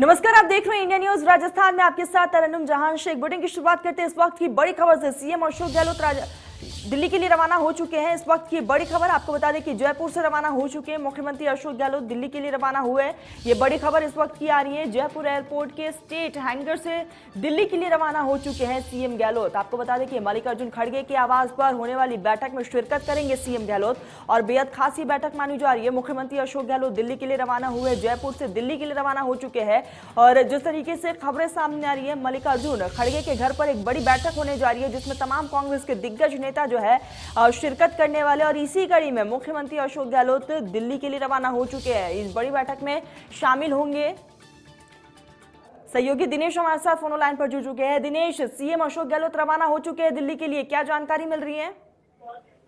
नमस्कार, आप देख रहे हैं इंडिया न्यूज़। राजस्थान में आपके साथ तरन्नुम जहान शेख। बुलेटिन की शुरुआत करते हैं इस वक्त की बड़ी खबर से। सीएम अशोक गहलोत दिल्ली के लिए रवाना हो चुके हैं। इस वक्त की बड़ी खबर आपको बता दें कि जयपुर से रवाना हो चुके हैं। मुख्यमंत्री अशोक गहलोत दिल्ली के लिए रवाना हुए ये बड़ी खबर इस वक्त की आ रही है। जयपुर एयरपोर्ट के स्टेट हैंगर से दिल्ली के लिए रवाना हो चुके हैं सीएम गहलोत। आपको बता दें कि मल्लिकार्जुन खड़गे के आवास पर होने वाली बैठक में शिरकत करेंगे सीएम गहलोत। और बेहद खासी बैठक मानी जा रही है। मुख्यमंत्री अशोक गहलोत दिल्ली के लिए रवाना हुए जयपुर से दिल्ली के लिए रवाना हो चुके हैं। और जिस तरीके से खबरें सामने आ रही है, मल्लिकार्जुन खड़गे के घर पर एक बड़ी बैठक होने जा रही है, जिसमें तमाम कांग्रेस के दिग्गज नेता जो है शिरकत करने वाले और इसी कड़ी में मुख्यमंत्री अशोक गहलोत दिल्ली के लिए रवाना हो चुके हैं। इस बड़ी बैठक में शामिल होंगे। सहयोगी दिनेश हमारे साथ फोनो लाइन पर जुड़ चुके हैं। दिनेश, सीएम अशोक गहलोत रवाना हो चुके हैं दिल्ली के लिए। क्या जानकारी मिल रही है?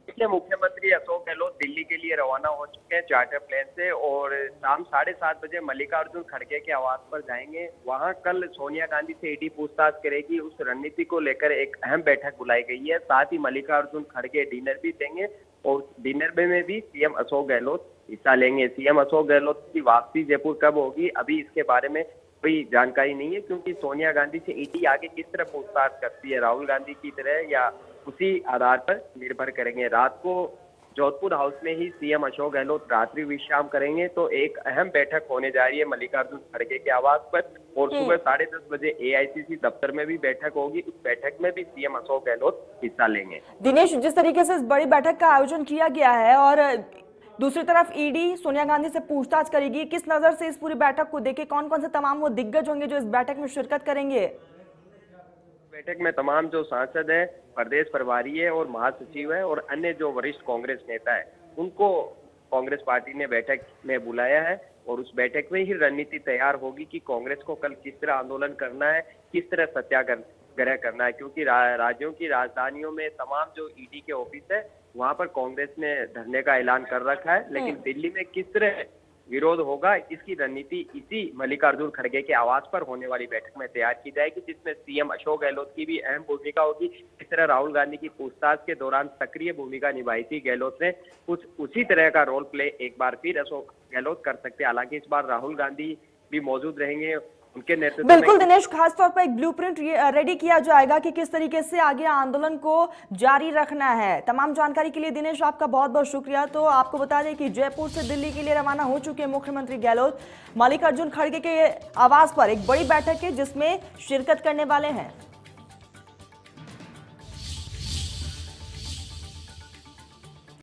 देखिए मुख्यमंत्री अशोक गहलोत दिल्ली के लिए रवाना हो चुके हैं चार्टर प्लेन से और शाम साढ़े सात बजे मल्लिकार्जुन खड़गे के आवास पर जाएँगे। वहाँ कल सोनिया गांधी से ईडी पूछताछ करेगी। उस रणनीति को लेकर एक अहम बैठक बुलाई गई है। साथ ही मल्लिकार्जुन खड़गे डिनर भी देंगे और डिनर में भी सीएम अशोक गहलोत हिस्सा लेंगे। सीएम अशोक गहलोत की वापसी जयपुर कब होगी, अभी इसके बारे में कोई जानकारी नहीं है, क्योंकि सोनिया गांधी से ईडी आगे किस तरह पूछताछ करती है? राहुल गांधी की तरह या उसी आधार पर निर्भर करेंगे। रात को जोधपुर हाउस में ही सीएम अशोक गहलोत रात्रि विश्राम करेंगे तो एक अहम बैठक होने जा रही है मल्लिकार्जुन खड़गे के आवास पर और हम्म। सुबह साढ़े दस बजे एआईसीसी दफ्तर में भी बैठक होगी। उस बैठक में भी सीएम अशोक गहलोत हिस्सा लेंगे। दिनेश जिस तरीके से इस बड़ी बैठक का आयोजन किया गया है और दूसरी तरफ़ ईडी सोनिया गांधी से पूछताछ करेगी किस नज़र से इस पूरी बैठक को देखे? कौन कौन से तमाम वो दिग्गज होंगे जो इस बैठक में शिरकत करेंगे? बैठक में तमाम जो सांसद है प्रदेश प्रभारी है और महासचिव है और अन्य जो वरिष्ठ कांग्रेस नेता है उनको कांग्रेस पार्टी ने बैठक में बुलाया है और उस बैठक में ही रणनीति तैयार होगी कि कांग्रेस को कल किस तरह आंदोलन करना है किस तरह सत्याग्रह करना है क्योंकि रा, राज्यों की राजधानियों में तमाम जो ईडी के ऑफ़िस है वहाँ पर कांग्रेस ने धरने का ऐलान कर रखा है लेकिन हम्म। दिल्ली में किस तरह विरोध होगा। इसकी रणनीति इसी मल्लिकार्जुन खड़गे के आवास पर होने वाली बैठक में तैयार की जाएगी, जिसमें सीएम अशोक गहलोत की भी अहम भूमिका होगी। इस तरह राहुल गांधी की पूछताछ के दौरान सक्रिय भूमिका निभाई थी गहलोत ने। कुछ उसी तरह का रोल प्ले एक बार फिर अशोक गहलोत कर सकते हालाँकि इस बार राहुल गांधी भी मौजूद रहेंगे। उनके नेतृत्व बिल्कुल, दिनेश, खासतौर पर एक ब्लूप्रिंट रेडी किया जाएगा कि किस तरीके से आगे आंदोलन को जारी रखना है। तमाम जानकारी के लिए दिनेश, आपका बहुत बहुत शुक्रिया। तो आपको बता दें कि जयपुर से दिल्ली के लिए रवाना हो चुके मुख्यमंत्री गहलोत। मल्लिकार्जुन खड़गे के आवास पर एक बड़ी बैठक है जिसमें शिरकत करने वाले हैं।